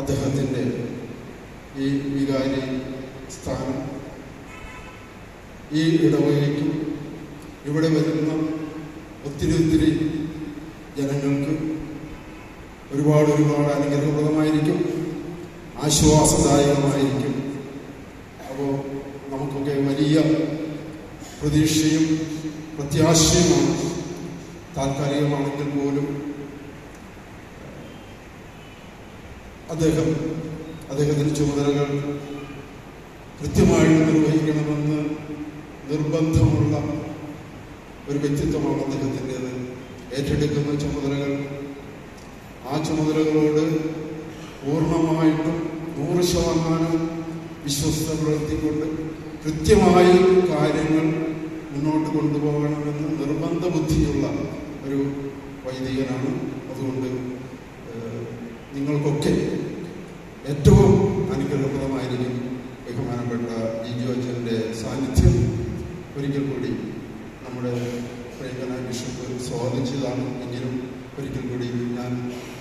അദ്ദേഹത്തിന്റെ ഈ വികാരി സ്ഥാനം ഈ ഇടവകയ്ക്കും ഇവിടെ വരുന്ന ഒത്തിരി ഒത്തിരി ജനങ്ങൾക്ക് ഒരുപാട് ഒരുപാട് അനുഗ്രഹപ്രദമായിരിക്കും ആശ്വാസദായകമായിരിക്കും. അപ്പോൾ നമുക്കൊക്കെ വലിയ പ്രതീക്ഷയും പ്രത്യാശയുമാണ്. താൽക്കാലികമാണെങ്കിൽ പോലും അദ്ദേഹം അദ്ദേഹത്തിന്റെ ചുമതലകൾ കൃത്യമായി നിർവഹിക്കണമെന്ന് നിർബന്ധമുള്ള ഒരു വ്യക്തിത്വമാണ് അദ്ദേഹത്തിന്റെത്. ഏറ്റെടുക്കുന്ന ചുമതലകൾ. ആ ചുമതലകളോട് പൂർണമായിട്ടും നൂറ് ശതമാനം വിശ്വസ്ത പുലർത്തിക്കൊണ്ട് കൃത്യമായി കാര്യങ്ങൾ മുന്നോട്ട് കൊണ്ടുപോകണമെന്ന് നിർബന്ധ ബുദ്ധിയുള്ള ഒരു വൈദികനാണ്. അതുകൊണ്ട് നിങ്ങൾക്കൊക്കെ ഏറ്റവും അനുഗ്രഹപ്രദമായിരിക്കും ബഹുമാനപ്പെട്ട ജിജു അച്ഛന്റെ സാന്നിധ്യം. ഒരിക്കൽ കൂടി നമ്മുടെ പ്രിയങ്കന ബിഷപ്പ് സ്വാഗതിച്ചതാണ്. എങ്കിലും ഒരിക്കൽ കൂടി ഞാൻ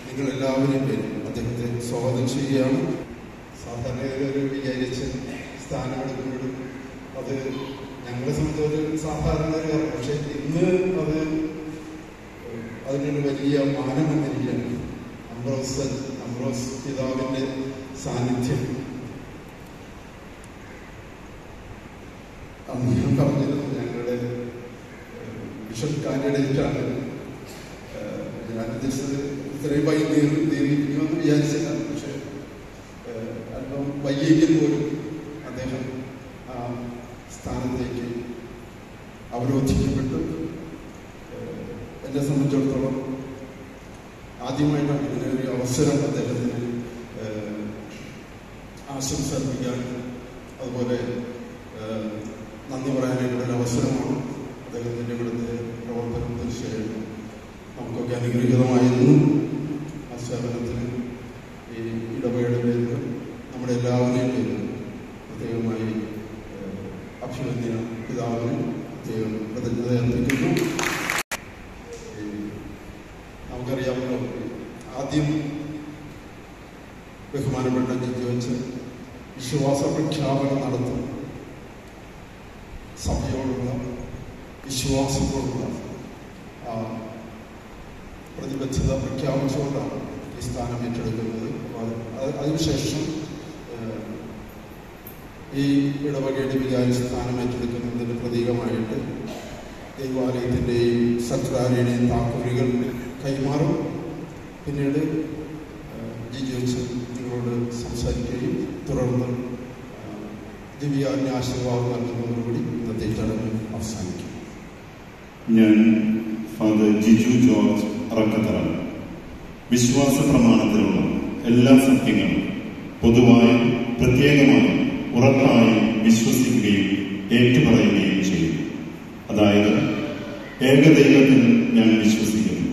നിങ്ങളെല്ലാവരെയും പേരും അദ്ദേഹത്തെ സ്വാഗതം ചെയ്യുകയാണ്. സാധാരണ വിചാരിച്ച് സ്ഥാനമെടുക്കുമ്പോഴും അത് ഞങ്ങളെ സംബന്ധിച്ച് ഒരു സാധാരണ പക്ഷെ ഇന്ന് അത് അതിനൊരു വലിയ മാനം വന്നിരിക്കുകയാണ്. അംബ്രോസ് അംബ്രോസ് പിതാവിന്റെ സാന്നിധ്യം. അദ്ദേഹം പറഞ്ഞിരുന്നു ഞങ്ങളുടെ ബിഷപ്പ് കാൻഡിഡേറ്റാണ് ഞാൻ ഉദ്ദേശിച്ചത് ഇത്രയും വൈകി നേരിയിരിക്കുമെന്ന് വിചാരിച്ചില്ല പക്ഷെ അല്പം വൈകിയെങ്കിൽ പോലും അദ്ദേഹം ആ സ്ഥാനത്തേക്ക് അവരോധിക്കപ്പെട്ടു. എന്നെ സംബന്ധിച്ചിടത്തോളം ആദ്യമായിട്ടാണ് ഇങ്ങനെ ഒരു അവസരം ഏഹ്, ആശംസ അർപ്പിക്കാൻ അതുപോലെ നന്ദി പറയാനായിട്ടുള്ള ഒരു അവസരമാണ് അദ്ദേഹത്തിന്റെ ഇവിടുത്തെ പ്രവർത്തനം തീർച്ചയായിട്ടും നമുക്കൊക്കെ അനുഗ്രഹീതമായിരുന്നു. ആ സേവനത്തിന് ഈ ഇടപെടലേക്ക് നമ്മുടെ എല്ലാവരെയും പ്രത്യേകമായി അഭിനന്ദന പിതാവിന് പ്രത്യേകം കൃതജ്ഞത അർപ്പിക്കുന്നു. നമുക്കറിയാമല്ലോ ആദ്യം ബഹുമാനപ്പെട്ട വെച്ച് വിശ്വാസ പ്രഖ്യാപനം നടത്തും. സഭയോടുള്ള വിശ്വാസത്തോടുള്ള പ്രതിബദ്ധത പ്രഖ്യാപിച്ചുകൊണ്ടാണ് ഈ സ്ഥാനം ഏറ്റെടുക്കുന്നത്. അതിനുശേഷം ഈ ഇടവകയുടെ വിചാരിച്ച് സ്ഥാനം ഏറ്റെടുക്കുന്നതിന്റെ പ്രതീകമായിട്ട് ദൈവാലയത്തിന്റെയും സക്രാരിയുടെയും താക്കോലുകൾ കൈമാറും. പിന്നീട് ഏഹ്, ജിജി വെച്ച് നിങ്ങളോട് സംസാരിക്കുകയും തുടർന്ന് ഏഹ്, ദിവ്യാജ്ഞ ആശീർവാദം നൽകുന്നതോടുകൂടി ഇന്നത്തെ ചടങ്ങ് അവസാനിക്കും. ഞാൻ ഫാദർ ജിജു ജോർജ് അറക്കത്തറ. വിശ്വാസ പ്രമാണത്തിലുള്ള എല്ലാ സത്യങ്ങളും പൊതുവായും പ്രത്യേകമായും ഉറപ്പായും വിശ്വസിക്കുകയും ഏറ്റുപറയുകയും ചെയ്യും. അതായത് ഏകദൈവത്തിൽ ഞാൻ വിശ്വസിക്കുന്നു.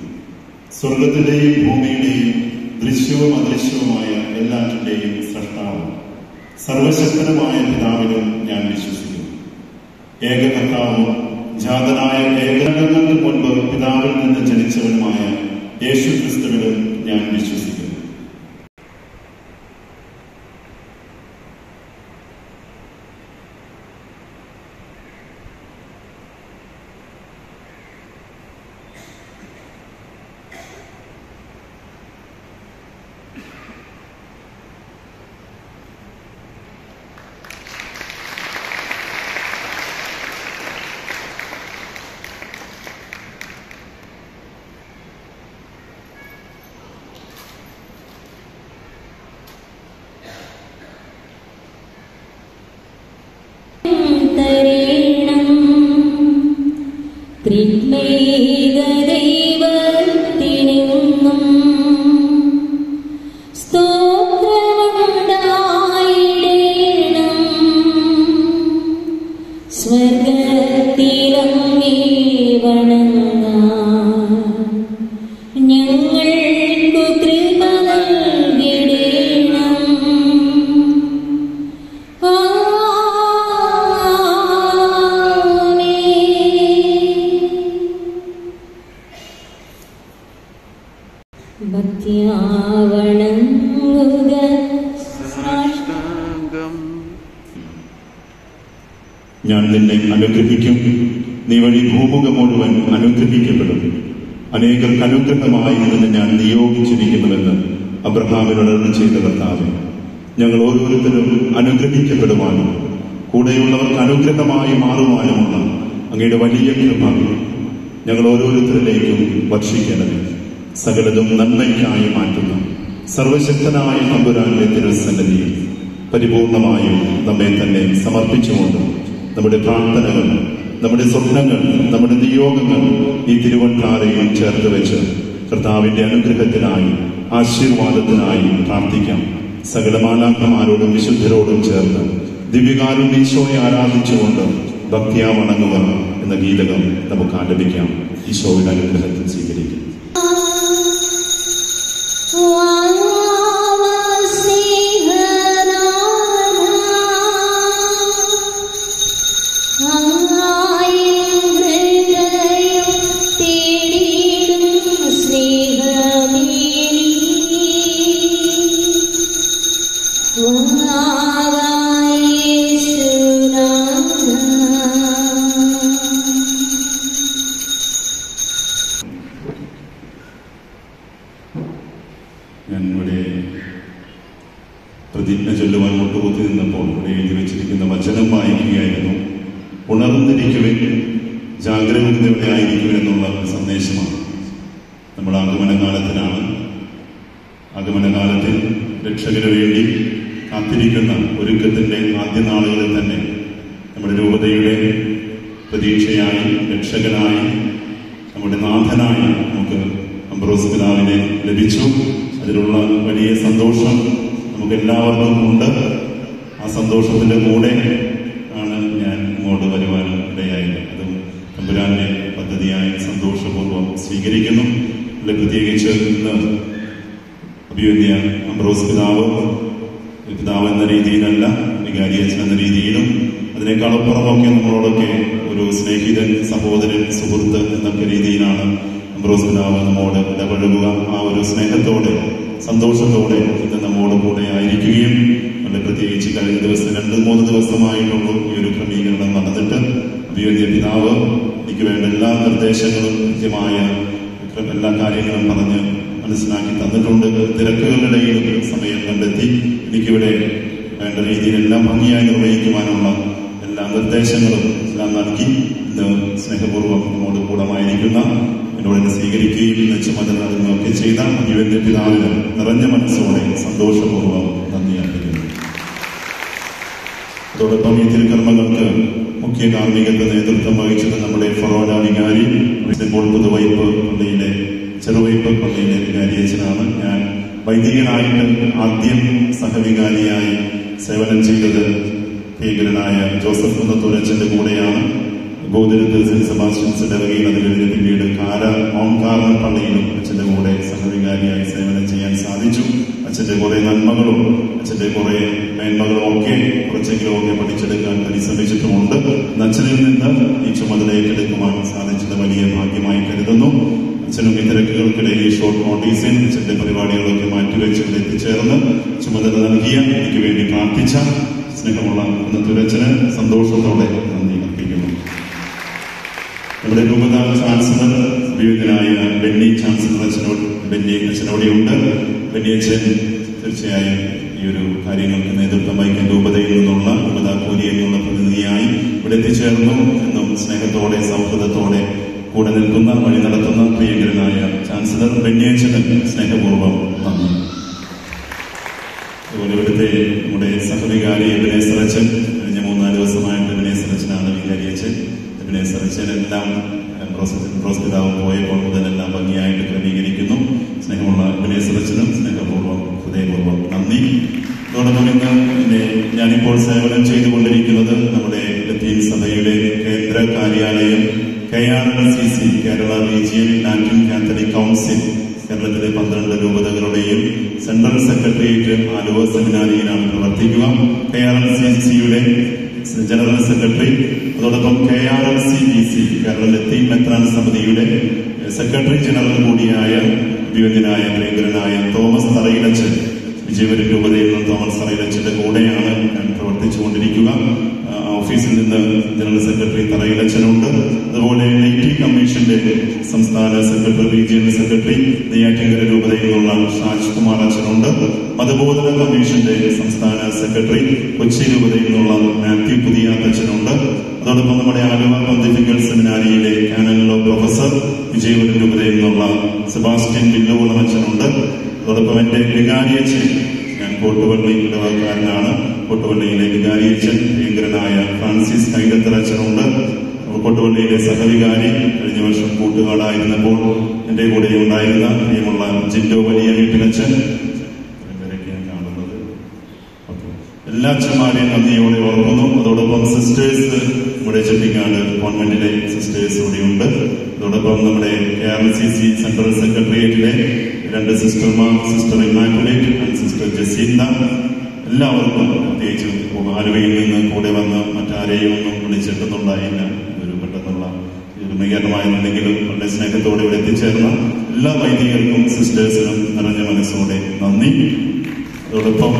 സ്വർഗത്തിന്റെയും ഭൂമിയുടെയും ദൃശ്യവും അദൃശ്യവുമായ എല്ലാറ്റിന്റെയും സൃഷ്ടാവും സർവശക്തനുമായ പിതാവിനും ഞാൻ വിശ്വസിക്കുന്നു. ഏക കർത്താവും ജാതനായ ഏകങ്ങൾക്ക് മുൻപ് പിതാവിൽ നിന്ന് ജനിച്ചവനുമായ യേശു ക്രിസ്തുവിനും ഞാൻ വിശ്വസിക്കുന്നു. ത്രിത്മേകദൈവത്തിനെങ്ങും സ്തോത്രമുണ്ടായിടേണം. സ്വർഗത്തിലങ്ങേ ഞാൻ നിന്നെ അനുഗ്രഹിക്കും. നീ വഴി ഭൂമുഖം മുഴുവൻ അനുഗ്രഹിക്കപ്പെടും. അനേകർക്ക് അനുഗ്രഹമായി നിന്ന് ഞാൻ നിയോഗിച്ചിരിക്കുന്നുവെന്ന് അബ്രഹാമിനോട് ചെയ്ത കർത്താവ് ഞങ്ങൾ ഓരോരുത്തരും അനുഗ്രഹിക്കപ്പെടുവാനും കൂടെയുള്ളവർക്ക് അനുഗ്രഹമായി മാറുവാനുമുള്ള അങ്ങയുടെ വലിയ കൃപ ഞങ്ങൾ ഓരോരുത്തരിലേക്കും വർഷിക്കണമേ സകലതും നന്മയ്ക്കായി മാറ്റുന്ന. സർവശക്തനായ തമ്പുരാന്റെ തിരുസന്നതിയിൽ പരിപൂർണമായും നമ്മെ തന്നെ സമർപ്പിച്ചുകൊണ്ട് നമ്മുടെ പ്രാർത്ഥനകൾ നമ്മുടെ സ്വപ്നങ്ങൾ നമ്മുടെ നിയോഗങ്ങൾ ഈ തിരുവട്ടാരയിൽ ചേർത്ത് വെച്ച് കർത്താവിന്റെ അനുഗ്രഹത്തിനായി ആശീർവാദത്തിനായി പ്രാർത്ഥിക്കാം. സകല മാലാഖമാരോടും വിശുദ്ധരോടും ചേർന്ന് ദിവ്യകാരും ഈശോയെ ആരാധിച്ചുകൊണ്ട് ഭക്തിയാ വണങ്ങുക എന്ന ഗീതകം നമുക്ക് ആലപിക്കാം. ഈശോയുടെ അനുഗ്രഹത്തിൽ പ്രതിജ്ഞ ചൊല്ലുവാൻ മുട്ടുകുത്തി നിന്നപ്പോൾ ഇവിടെ എഴുതി വെച്ചിരിക്കുന്ന വചനം വായിക്കുകയായിരുന്നു. ഉണർന്നിരിക്കുവിൻ ജാഗ്രതയായിരിക്കും എന്നുള്ള സന്ദേശമാണ്. നമ്മൾ ആഗമനകാലത്തിലാണ്. ആഗമനകാലത്തിൽ രക്ഷകന് വേണ്ടി കാത്തിരിക്കുന്ന ഒരുക്കത്തിന്റെ ആദ്യ നാളുകളിൽ തന്നെ നമ്മുടെ രൂപതയുടെ പ്രതീക്ഷയായി രക്ഷകനായി നമ്മുടെ നാഥനായി നമുക്ക് അംബ്രോസ് പിതാവിനെ ലഭിച്ചു. അതിലുള്ള വലിയ സന്തോഷം നമുക്ക് എല്ലാവർക്കും ഉണ്ട്. ആ സന്തോഷത്തിന്റെ കൂടെ ആണ് ഞാൻ ഇങ്ങോട്ട് വരുവാൻ ഇടയായത് അതും തമ്പുരാന്റെ പദ്ധതിയായി സന്തോഷപൂർവം സ്വീകരിക്കുന്നു. അല്ലെ പ്രത്യേകിച്ച് ഇന്ന് അഭിവന്യ അംബ്രോസ് പിതാവ് പിതാവ് എന്ന രീതിയിലല്ല വികാരിയച്ഛൻ എന്ന രീതിയിലും അതിനേക്കാളപ്പുറമൊക്കെ നമ്മളോടൊക്കെ ഒരു സ്നേഹിതൻ സഹോദരൻ സുഹൃത്ത് എന്നൊക്കെ രീതിയിലാണ് അംബ്രോസ് പിതാവ് നമ്മോട് ഇടപഴകുക. ആ ഒരു സ്നേഹത്തോടെ സന്തോഷത്തോടെ ഇന്ന് നമ്മോട് കൂടെ ആയിരിക്കുകയും അവിടെ പ്രത്യേകിച്ച് കഴിഞ്ഞ ദിവസം രണ്ട് മൂന്ന് ദിവസമായിട്ടുള്ളൂ ഈ ഒരു ക്രമീകരണം നടന്നിട്ട്. അഭിയോഗ്യ പിതാവ് എനിക്ക് വേണ്ട എല്ലാ നിർദ്ദേശങ്ങളും കൃത്യമായ എല്ലാ കാര്യങ്ങളും പറഞ്ഞ് മനസ്സിലാക്കി തന്നിട്ടുണ്ട്. തിരക്കുകളിടയിലും സമയം കണ്ടെത്തി. എനിക്കിവിടെ വേണ്ട രീതിയിൽ എല്ലാം ഭംഗിയായി നിർവഹിക്കുവാനുള്ള എല്ലാ നിർദ്ദേശങ്ങളും നൽകി. ഇന്ന് സ്നേഹപൂർവം നമ്മോട് കൂടമായിരിക്കുന്ന എന്നോട് എന്നെ സ്വീകരിക്കുകയും ഇന്ന് ചുമതല നൽകുകയൊക്കെ ചെയ്ത ഇവന്റെ പിതാവിന് നിറഞ്ഞ മനസ്സോടെ സന്തോഷപൂർവം നന്ദി അറിയിക്കുന്നു അതോടൊപ്പം ഈ തിരുക്കർമ്മങ്ങൾക്ക് മുഖ്യ കാർമ്മികന്റെ നേതൃത്വം വഹിച്ചത് നമ്മുടെ ഫറോഡ വികാരി ഇപ്പോൾ പുതുവൈപ്പ് പള്ളിയിലെ ചെറുവൈപ്പ് പള്ളിയിലെ വികാരിയച്ഛനാണ് ഞാൻ വൈദികനായിട്ട് ആദ്യം സഹവികാരിയായി സേവനം ചെയ്തത് ഭീകരനായ ജോസഫ് കുന്നത്തൂരച്ഛന്റെ കൂടെയാണ്. ഗോതിരത്തിൽ സെന്റ് സെബാസ്റ്റ്യൻസ് ഇടവകയിൽ അത് പിന്നീട് കാര പള്ളിയിലും അച്ഛന്റെ കൂടെ സഹവികാരിയായി സേവനം ചെയ്യാൻ സാധിച്ചു. അച്ഛന്റെ കുറെ നന്മകളും അച്ഛന്റെ കുറെ മേന്മകളും ഒക്കെ കുറച്ചെങ്കിലും ഒക്കെ പഠിച്ചെടുക്കാൻ പരിശ്രമിച്ചിട്ടുമുണ്ട്. അച്ഛനിൽ നിന്ന് ഈ ചുമതല ഏറ്റെടുക്കുവാൻ സാധിച്ചത് വലിയ ഭാഗ്യമായി കരുതുന്നു. അച്ഛനും ഈ തിരക്കുകൾക്കിടയിൽ ഷോർട്ട് നോട്ടീസിൽ അച്ഛന്റെ പരിപാടികളൊക്കെ മാറ്റിവെച്ച് ഇവിടെ എത്തിച്ചേർന്ന് ചുമതല നൽകിയ എനിക്ക് വേണ്ടി പ്രാർത്ഥിച്ച സ്നേഹമുള്ള അച്ഛന് സന്തോഷത്തോടെ നന്ദി അർപ്പിക്കുന്നു. നമ്മുടെ രൂപതാ ചാൻസലർ വിവിധനായ ബെന്നി ചാൻസലർ അച്ഛനോട് ബെന്നി അച്ഛനോടെയുണ്ട് ബെന്നി അച്ഛൻ തീർച്ചയായും ഈ ഒരു കാര്യങ്ങൾക്ക് നേതൃത്വം വഹിക്കാൻ രൂപതയിൽ നിന്നുള്ള രൂപത കോലിയിൽ നിന്നുള്ള പ്രതിനിധിയായി ഇവിടെ എത്തിച്ചേർന്നു എന്നും സ്നേഹത്തോടെ സൗഹൃദത്തോടെ കൂടെ നിൽക്കുന്ന വഴി നടത്തുന്ന പ്രിയങ്കരനായ ചാൻസലർ ബെന്നി അച്ഛന് സ്നേഹപൂർവം നന്ദി. അതുപോലെ ഇവിടുത്തെ നമ്മുടെ സഹവികാരി അഭിനയ സറച്ചൻ കഴിഞ്ഞ മൂന്നാൽ ദിവസമായിട്ട് അഭിനയ സറച്ചനാണ് വികാരി അച്ഛൻ. എബിനേസർ അച്ഛൻ എല്ലാം സേവനം ചെയ്തുകൊണ്ടിരിക്കുന്നത് നമ്മുടെ ലത്തീൻ സഭയുടെ കേന്ദ്ര കാര്യാലയം K R C C Kerala region Latin Catholic council. കേരളത്തിലെ പന്ത്രണ്ട് രൂപതകളുടെയും സെൻട്രൽ സെക്രട്ടേറിയറ്റ് ആലുവ സെമിനാരിയിലാണ് പ്രവർത്തിക്കുക. കെ ആർ എൽ സി സിയുടെ ജനറൽ സെക്രട്ടറി. അതോടൊപ്പം K R L C D C Kerala മെത്രാൻ സമിതിയുടെ സെക്രട്ടറി ജനറൽ കൂടിയായ വിവന്യനായ പ്രിയങ്കരനായ തോമസ് തറയിലച്ചൻ വിജയപുരം രൂപതയിൽ നിന്ന് തോമസ് തറയിലച്ചന്റെ കൂടെയാണ് ഞാൻ പ്രവർത്തിച്ചുകൊണ്ടിരിക്കുക. ഓഫീസിൽ നിന്ന് ജനറൽ സെക്രട്ടറി തറയിലച്ചനുണ്ട്. അതുപോലെ ഐ ടി കമ്മീഷന്റെ സംസ്ഥാന സെക്രട്ടറി റീജിയണൽ സെക്രട്ടറി നെയ്യാറ്റിങ്കര രൂപതയിൽ നിന്നുള്ള ഷാജ് കുമാർ അച്ഛനുണ്ട്. മതബോധന കമ്മീഷന്റെ സംസ്ഥാന സെക്രട്ടറി കൊച്ചി രൂപതയിൽ നിന്നുള്ള മാത്യു പുതിയാത്തച്ഛനുണ്ട് അതോടൊപ്പം നമ്മുടെ ആലുവ പൊന്തിഫിക്കൽ സെമിനാരിയിലെ കാനലിലോ പ്രൊഫസർ വിജയപുരം രൂപതയിൽ നിന്നുള്ള സെബാസ്റ്റ്യൻ ബില്ലോളം അച്ഛനുണ്ട്. അതോടൊപ്പം എന്റെ വികാരിയച്ഛൻ. ഞാൻ കോട്ടുപള്ളി ഇടവക്കാരനാണ്. കോട്ടുപള്ളിയിലെ വികാരിയച്ഛൻ ഭീകരനായ ഫ്രാൻസിസ് കൈകത്തർ അച്ഛനുണ്ട് കോട്ടുപള്ളിയിലെ സഹവികാരി കഴിഞ്ഞ വർഷം കൂട്ടുകാടായിരുന്നപ്പോൾ എന്റെ കൂടെ ഉണ്ടായിരുന്ന പ്രിയമുള്ള ജിൻഡോ വലിയ വീട്ടിലച്ഛൻ. എല്ലാ അച്ഛന്മാരെയും നന്ദിയോടെ ഓർക്കുന്നു. അതോടൊപ്പം സിസ്റ്റേഴ്സ് നമ്മുടെ ചെട്ടിക്കാട് കോൺവെന്റിലെ സിസ്റ്റേഴ്സ് കൂടിയുണ്ട്. അതോടൊപ്പം നമ്മുടെ K R C C central സെക്രട്ടേറിയറ്റിലെ രണ്ട് സിസ്റ്റർമാർ sister Immaculate and sister Jacinta. എല്ലാവർക്കും പ്രത്യേകിച്ച് ആലുവയിൽ നിന്ന് കൂടെ വന്ന് മറ്റാരെയും ഒന്നും വിളിച്ചിട്ടുന്നുണ്ടായില്ല. ഒരു പെട്ടെന്നുള്ള ക്രമീകരണമായിരുന്നെങ്കിലും വളരെ സ്നേഹത്തോടെ ഇവിടെ എത്തിച്ചേർന്ന എല്ലാ വൈദികർക്കും സിസ്റ്റേഴ്സിനും നിറഞ്ഞ മനസ്സോടെ നന്ദി. അതോടൊപ്പം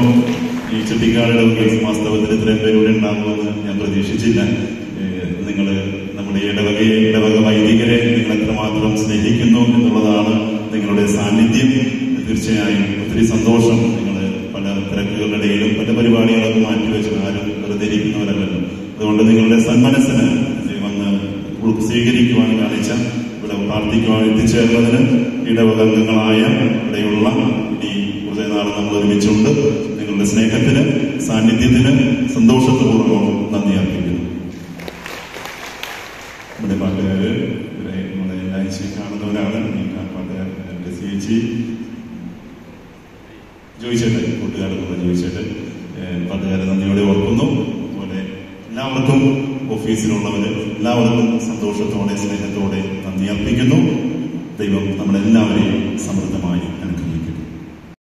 ഈ ചെട്ടിക്കാടുടെ വാസ്തവത്തിൽ ഇത്രയും പേരൂടെ ഉണ്ടാകുമെന്ന് ഞാൻ പ്രതീക്ഷിച്ചില്ല. നിങ്ങൾ നമ്മുടെ ഇടവകയെ ഇടവക വൈദികരെ നിങ്ങളുടെ സാന്നിധ്യം. തീർച്ചയായും ഒത്തിരി സന്തോഷം നിങ്ങൾ പല തിരക്കുകളുടെ ഇടയിലും പല പരിപാടികളൊക്കെ മാറ്റിവെച്ച് ആരും വെറുതെ ഇരിക്കുന്നവരല്ലല്ലോ. അതുകൊണ്ട് നിങ്ങളുടെ സന്മനസ്സിന് വന്ന് സ്വീകരിക്കുവാൻ കാണിച്ച ഇവിടെ പ്രാർത്ഥിക്കുവാൻ എത്തിച്ചേർന്നതിന് ഇടവകംഗങ്ങളായ ഇവിടെയുള്ള ഈ കുറേ നാൾ നമ്മൾ ഒരുമിച്ചുണ്ട്. നിങ്ങളുടെ സ്നേഹത്തിന് സാന്നിധ്യത്തിന് സന്തോഷപൂർവം നന്ദി അർപ്പിക്കുന്നു. നമ്മുടെ പാട്ടുകാര് ചേച്ചി ജോയിച്ചേട്ടൻ കൂട്ടുകാരെന്നുള്ള ജോയിച്ചേട്ടൻ പത്തുകാരെ നന്ദിയോടെ ഓർക്കുന്നു. അതുപോലെ എല്ലാവർക്കും ഓഫീസിലുള്ളവര് എല്ലാവർക്കും സന്തോഷത്തോടെ സ്നേഹത്തോടെ നന്ദി അർപ്പിക്കുന്നു. ദൈവം നമ്മളെല്ലാവരെയും സമൃദ്ധമായി അനുഗ്രഹിക്കുന്നു